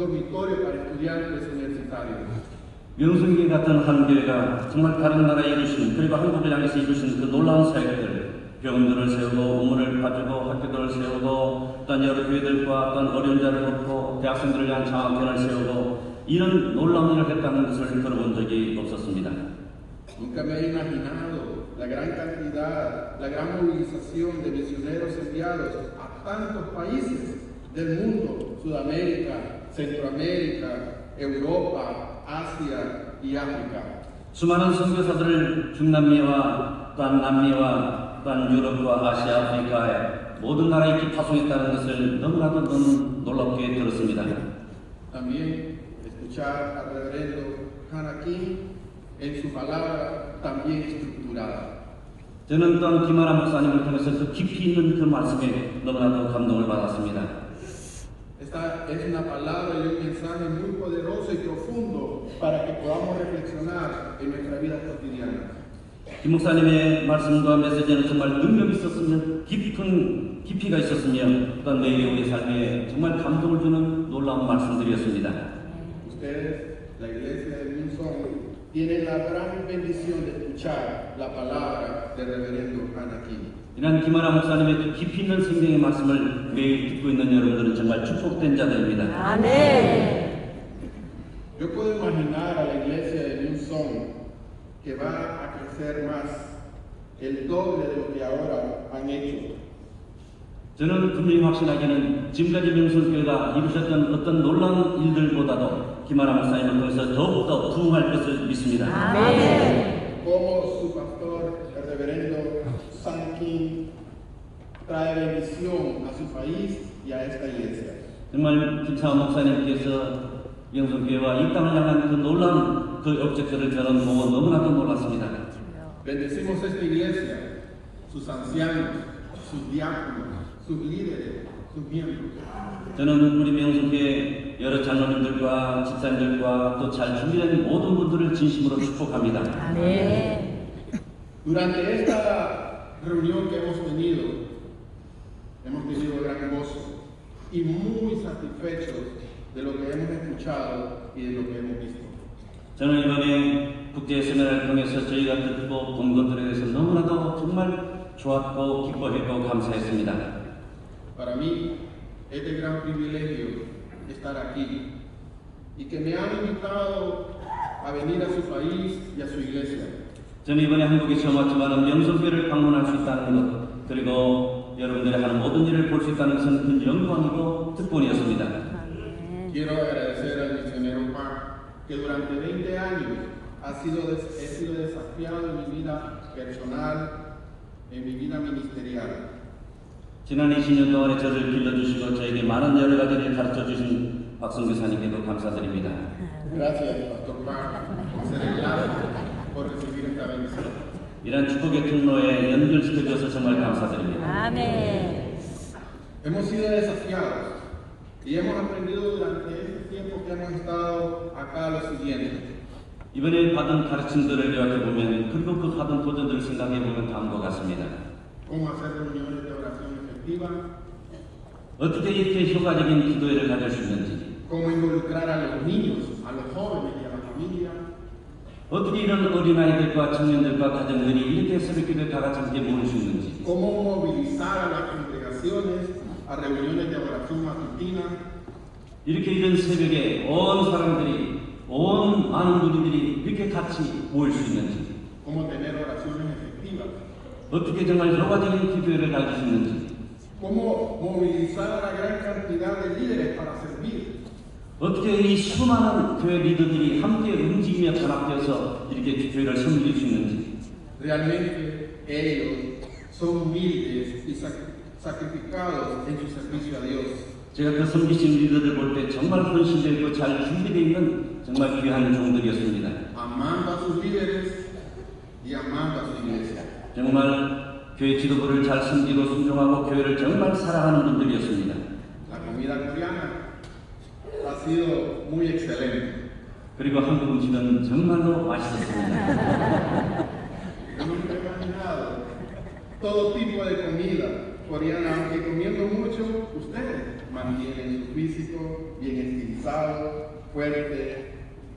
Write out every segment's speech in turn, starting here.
dormitorios para estudiantes universitarios. 명성기 같은 한 교회가 정말 다른 나라에 이루신 그리고 한국을 향해서 이루신 그 놀라운 사역들 병원들을 세우고 우물을 파주고 학교들을 세우고 또한 여러 교회들과 또한 어려운 자를 돕고 대학생들을 위한 장학견을 세우고 이런 놀라운 일을 했다는 것을 들어본 적이 없었습니다. Nunca me he imaginado la gran cantidad, la gran movilización de misioneros enviados a tantos países del mundo, Sudamérica, Centroamérica, Europa, Asia y África. 수많은 선교사들을 중남미와 또한 남미와 또한 유럽과 아시아, 아프리카의 모든 나라에 이렇게 파송했다는 것을 너무나도 너무 놀랍게 들었습니다. También escuchar al reverendo Hannah King en su palabra también estructurada. 저는 또한 김하라 목사님을 통해서 그 깊이 있는 그 말씀에 너무나도 감동을 받았습니다. Esta es una palabra y un mensaje muy poderoso y profundo para que podamos reflexionar en nuestra vida cotidiana. 김 목사님의 말씀과 메시지는 정말 능력 있었으며 깊은 깊이가 있었으며 또한 매일 우리 삶에 정말 감동을 주는 놀라운 말씀들이었습니다. Ustedes, la iglesia de Wilson, tienen la gran bendición de escuchar la palabra del reverendo Hannah King. 이런 김하라 목사님의 그 깊이 있는 생명의 말씀을 매일 듣고 있는 여러분들은 정말 축복된 자들입니다. 아멘. Yo puedo imaginar a la iglesia de Wilson que va a crecer más, el doble de lo que ahora han hecho. 저는 분명히 확신하기는 지금까지 명성교회가 이루셨던 어떤 놀라운 일들보다도 김하라 목사님을 통해서 부흥할 것을 믿습니다. 아멘. Como su pastor, el reverendo San King, trae bendición a su país y a esta iglesia. 정말 김사원 목사님께서 영성교회와 이 땅을 향한 그 놀라운 그 업적들을 저는 보고 너무나도 놀랐습니다. Bendecimos esta iglesia, sus ancianos, sus diáconos, sus líderes, sus miembros. 저는 우리 명성교회 여러 장로님들과 집사님들과 또 잘 준비된 모든 분들을 진심으로 축복합니다. 아멘. Durante esta reunión que hemos tenido, hemos tenido gran gozo y muy satisfechos de lo que hemos escuchado y de lo que hemos visto. 저는 이번에 국제 세미나를 통해서 저희가 듣고 본 것들에 대해서 너무나도 정말 좋았고 기뻐했고 감사했습니다. Para mí es de gran privilegio estar aquí y que me han invitado a venir a su país y a su iglesia. 저는 이번에 한국에 처음 왔지만 명성교회를 방문할 수 있다는 것 그리고 여러분들이 하는 모든 일을 볼 수 있다는 것은 큰 영광이고 특권이었습니다. Quiero agradecer al misionero Park que durante 20 años ha sido des- he sido desafiado en mi vida personal, en mi vida ministerial. 지난 20년 동안에 저를 길러주시고 저에게 많은 여러 가지를 가르쳐 주신 박성 교사님께도 감사드립니다. Gracias, esta bendición. 이런 축복의 통로에 연결시켜줘서 정말 감사드립니다. 아멘. Hemos sido desafiados y hemos aprendido durante este tiempo que hemos estado acá lo siguiente. 이번에 받은 가르침들을 요약해 보면 그리고 그 받은 도전들을 생각해 보면 다음과 같습니다. Cómo hacer reuniones de oración 어떻게 이렇게 효과적인 기도회를 가질 수 있는지 어떻게 이런 어린아이들과 청년들과 가정들이 이렇게 새벽 기도에 다 같이 함께 모일 수 있는지 이렇게 이런 새벽에 온 사람들이 온 많은 무리들이 이렇게 같이 모일 수 있는지 어떻게 정말 효과적인 기도회를 가질 수 있는지 cómo movilizar a gran cantidad de líderes para servir, 어떻게 이 수많은 교회 리더들이 함께 움직이며 단합되어서 이렇게 교회를 섬길 수 있는지 Realmente ellos son humildes y sac- sacrificados en su servicio a Dios. 제가 그 섬기신 리더들 볼 때 정말 헌신되어 있고 잘 준비되어 있는 정말 귀한 종들이었습니다. amando a sus líderes y amando a su iglesia. 정말 교회 지도부를 잘 섬기고 순종하고 교회를 정말 사랑하는 분들이었습니다. 그리고 한국 음식은 정말로 맛있었습니다. Todo tipo de comida coreana, aunque comiendo mucho, ustedes mantienen su físico bien estilizado, fuerte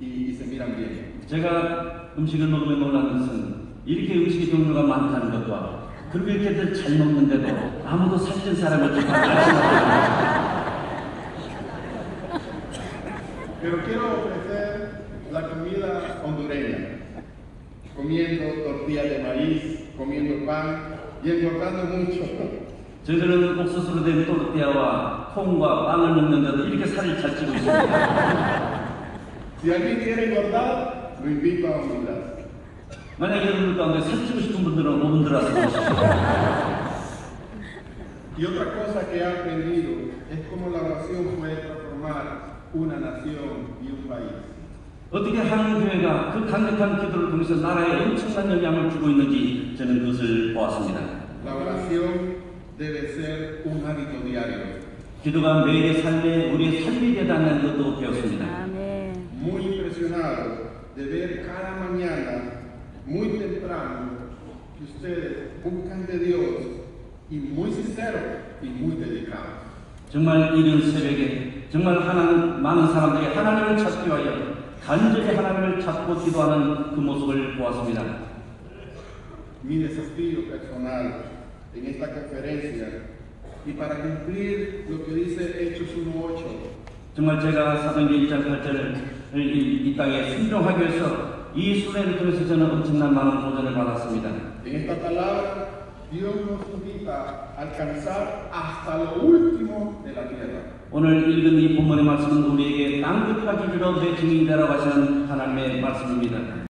y, y se miran bien. 제가 음식을 먹으며 놀란 것은 이렇게 음식의 종류가 많다는 것과 그리고 이렇게들 잘 먹는데도 아무도 살찐 사람 없이 다 날씬하게 Pero quiero ofrecer la comida hondureña, comiendo tortillas de maíz, comiendo pan y engordando mucho. 저희들은 옥수수로 된 또르띠아와 콩과 빵을 먹는데도 이렇게 살을 잘 찌고 있습니다. Si alguien quiere engordar, lo invito a Honduras. 만약 여러분 가운데 살찌고 싶은 분들은 5분 들어와서 보십시오. Y otra cosa que he aprendido es cómo la oración puede transformar una nación y un país. 어떻게 한 교회가 그 강력한 기도를 통해서 나라에 엄청난 영향을 주고 있는지 저는 그것을 보았습니다. La oración debe ser un hábito diario. 기도가 매일의 삶에 우리의 삶이 되다는 것도 배웠습니다. 아멘. Muy impresionado de ver cada mañana, muy temprano, que ustedes buscan de Dios y muy sinceros y muy dedicados. 정말 이른 새벽에 정말 하나님, 많은 사람들이 하나님을 찾기 위하여 간절히 하나님을 찾고 기도하는 그 모습을 보았습니다. Mi desafío personal en esta conferencia y para cumplir lo que dice Hechos 1.8 정말 제가 사도행전 1장 8절을 이, 이 땅에 순종하기 위해서 이 순회를 통해서 저는 엄청난 많은 도전을 받았습니다. Esta palabra, Dios nos invita a alcanzar hasta lo último de la tierra. 오늘 읽은 이 본문의 말씀은 우리에게 땅 끝까지 이르러 내 증인되라고 하시는 하나님의 말씀입니다.